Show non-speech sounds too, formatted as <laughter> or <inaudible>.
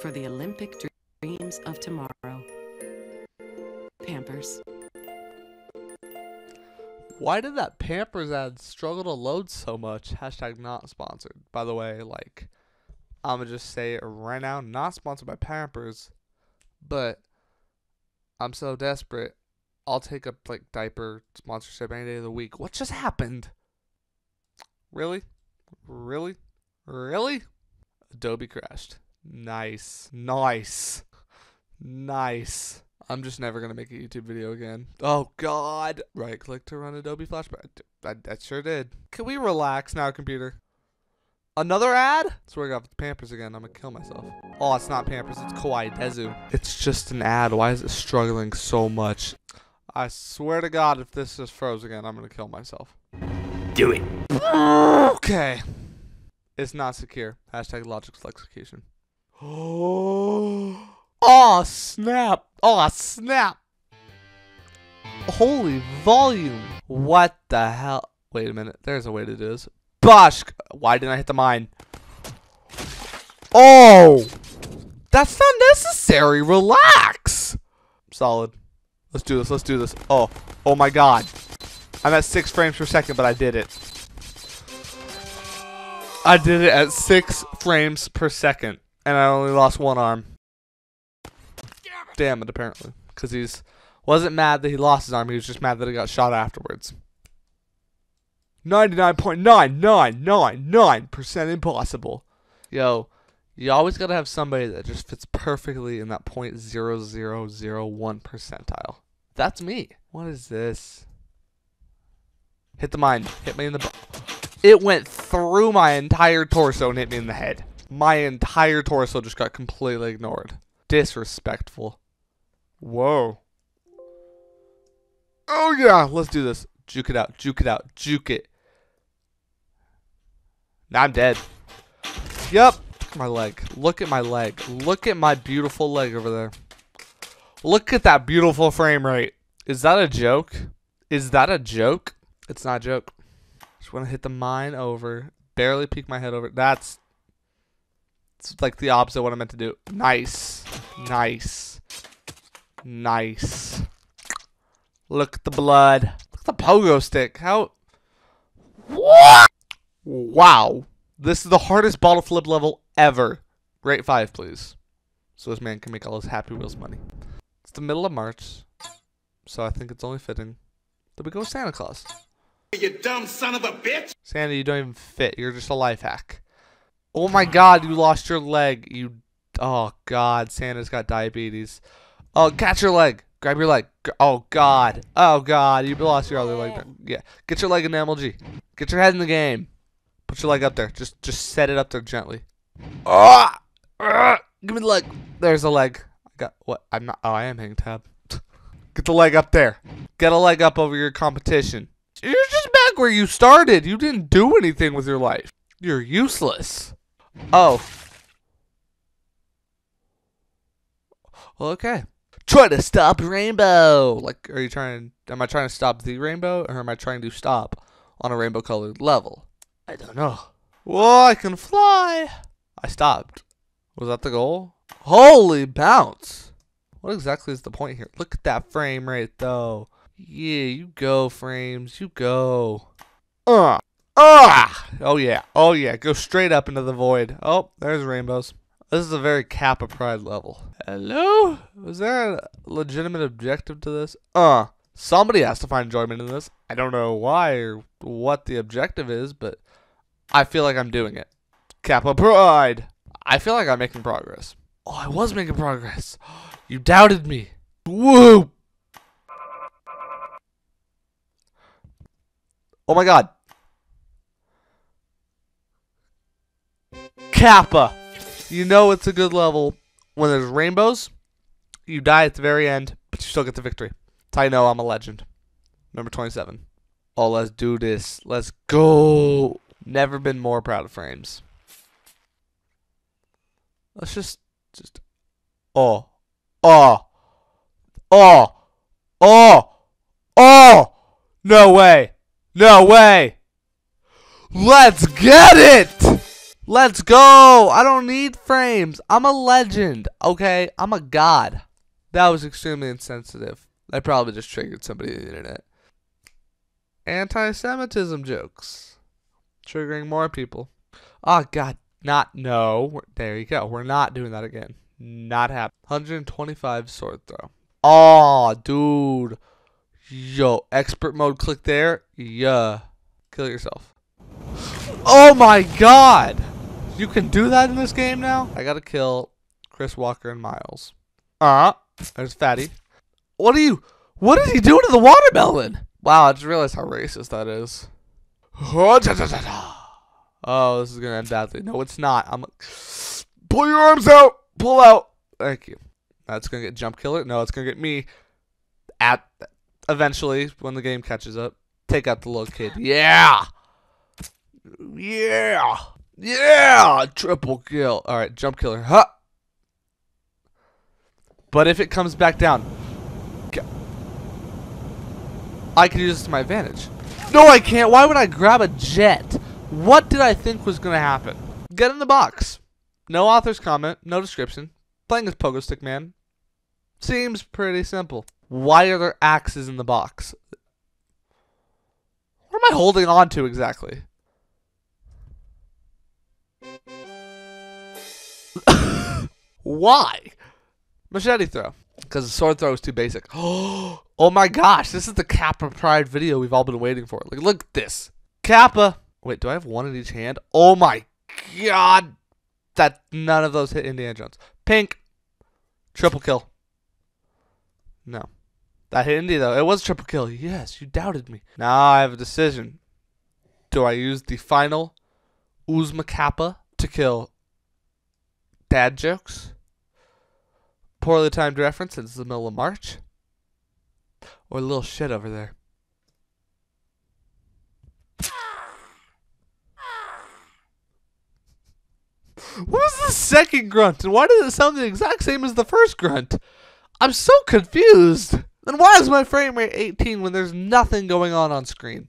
for the Olympic dreams of tomorrow. Pampers. Why did that Pampers ad struggle to load so much? Hashtag not sponsored. By the way, like, I'm gonna just say right now, not sponsored by Pampers, but I'm so desperate. I'll take a like diaper sponsorship any day of the week. What just happened? Really? Really? Really? Adobe crashed. Nice. Nice. Nice. I'm just never gonna make a YouTube video again. Oh God! Right click to run Adobe Flash. I, I, sure did. Can we relax now, computer? Another ad? Swear to God, if it's Pampers again, I'm gonna kill myself. Oh, it's not Pampers, it's Kawaii Dezu. It's just an ad. Why is it struggling so much? I swear to God, if this just froze again, I'm gonna kill myself. Do it. Okay. It's not secure. Hashtag logic execution. <gasps> Oh snap! Oh snap! Holy volume! What the hell? Wait a minute. There's a way to do this. Bosh! Why didn't I hit the mine? Oh! That's not necessary. Relax. Solid. Let's do this. Let's do this. Oh. Oh my god. I'm at six frames per second, but I did it. I did it at six frames per second, and I only lost one arm. Damn it, apparently. Because he's wasn't mad that he lost his arm, he was just mad that he got shot afterwards. 99.9999% impossible. Yo, you always gotta have somebody that just fits perfectly in that point zero zero zero one percentile. That's me. What is this? Hit the mine. Hit me in the. It went through my entire torso and hit me in the head. My entire torso just got completely ignored. Disrespectful. Whoa. Oh yeah, let's do this. Juke it out, juke it out, juke it. Now I'm dead. Yep. Look at my leg. Look at my leg. Look at my beautiful leg over there. Look at that beautiful frame rate. Is that a joke? Is that a joke? It's not a joke. Just want to hit the mine over. Barely peek my head over. That's it's like the opposite of what I meant to do. Nice. Nice. Nice. Look at the blood. Look at the pogo stick. How What? Wow. This is the hardest bottle flip level ever. Rate 5, please. So this man can make all his Happy Wheels money. It's the middle of March, so I think it's only fitting that we go with Santa Claus. You dumb son of a bitch! Santa, you don't even fit. You're just a life hack. Oh my god, you lost your leg. You. Oh god, Santa's got diabetes. Oh, catch your leg. Grab your leg. Oh god. Oh god, you lost your other leg. Yeah, get your leg in MLG. Get your head in the game. Put your leg up there. Just, just set it up there gently. Ah! Ah! Give me the leg. There's the leg. I got what? I'm not. Oh, I am hitting tab. <laughs> Get the leg up there. Get a leg up over your competition. You're just back where you started. You didn't do anything with your life. You're useless. Oh. Well, okay. Try to stop rainbow. Like, are you trying? Am I trying to stop the rainbow, or am I trying to stop on a rainbow-colored level? I don't know. Whoa! I can fly. I stopped. Was that the goal? Holy bounce! What exactly is the point here? Look at that frame rate, though. Yeah, you go, frames. You go. Uh. Ah! Oh, yeah. Oh, yeah. Go straight up into the void. Oh, there's rainbows. This is a very Kappa Pride level. Hello? Was there a legitimate objective to this? Uh. Somebody has to find enjoyment in this. I don't know why or what the objective is, but I feel like I'm doing it. Kappa Pride. I feel like I'm making progress. Oh, I was making progress. <gasps> You doubted me. Whoop. Oh my god. Kappa. You know it's a good level when there's rainbows. You die at the very end, but you still get the victory. That's you know I'm a legend. Number 27. Oh, let's do this. Let's go. Never been more proud of frames. Let's just, just, oh, oh, oh, oh, oh, no way, no way. Let's get it. Let's go! I don't need frames. I'm a legend, okay? I'm a god. That was extremely insensitive. I probably just triggered somebody on the internet. Anti Semitism jokes. Triggering more people. Oh, God. Not. No. There you go. We're not doing that again. Not happen. 125 sword throw. Oh, dude. Yo, expert mode, click there. Yeah. Kill yourself. Oh my god! You can do that in this game now? I gotta kill Chris Walker and Miles. Uh, there's Fatty. What are you? What is he doing to the watermelon? Wow, I just realized how racist that is. <laughs> Oh, this is gonna end badly. No, it's not. I'm. Pull your arms out. Pull out. Thank you. That's gonna get jump killer. No, it's gonna get me. At eventually when the game catches up, take out the little kid. Yeah. Yeah. Yeah. Triple kill. All right, jump killer. Huh. But if it comes back down, I can use this to my advantage. No, I can't. Why would I grab a jet? What did I think was going to happen? Get in the box. No author's comment, no description. Playing as Pogo Stick Man. Seems pretty simple. Why are there axes in the box? What am I holding on to exactly? Why? Machete throw. Because the sword throw is too basic. <gasps> Oh my gosh, this is the Kappa Pride video we've all been waiting for. Like, look at this. Kappa. Wait, do I have one in each hand? Oh my god. That none of those hit Indiana Jones. Pink. Triple kill. No. That hit Indy though. It was triple kill. Yes, you doubted me. Now I have a decision. Do I use the final Uzma Kappa to kill dad jokes? Poorly timed reference, it's the middle of March. Or a little shit over there. What was the second grunt? And why does it sound the exact same as the first grunt? I'm so confused. Then why is my frame rate 18 when there's nothing going on on screen?